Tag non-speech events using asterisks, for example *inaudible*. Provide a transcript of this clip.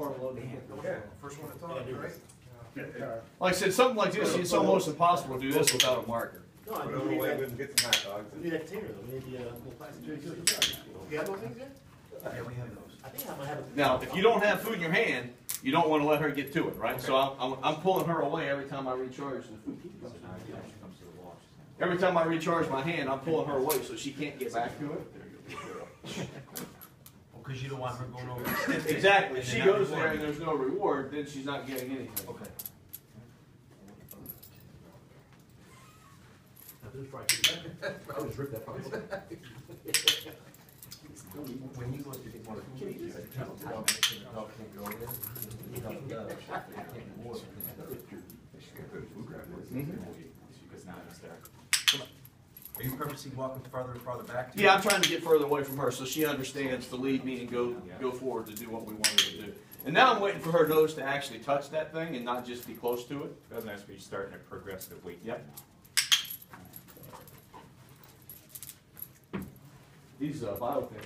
farm loading. Okay, first one to talk, right? Like I said, something like this, it's almost impossible to do this without a marker. No, I Put mean, it we need away, that, we can get some hot dogs. we need that container though, we need the, uh, little plastic tray too. You have those things there? Yeah, we have those. I think I might have it. Now, if you don't have food in your hand, you don't wanna let her get to it, right? So I'm, I'm, I'm pulling her away every time I recharge the food. Every time I recharge my hand, I'm pulling her away so she can't get back to it. *laughs* Well, cause you don't want her going over. the. Exactly, if she then not goes there and there's no reward, then she's not getting anything. Okay. Now, this is fried. I just ripped that from When you go to one of the cages, the dog can't go in. The dog does. It can't go in. Are you purposely walking farther and farther back? to Yeah, it? I'm trying to get further away from her so she understands to lead me and go, go forward to do what we want her to do. And now I'm waiting for her nose to actually touch that thing and not just be close to it. That's nice, we start in a progressive weight. Yep. These, uh, bio things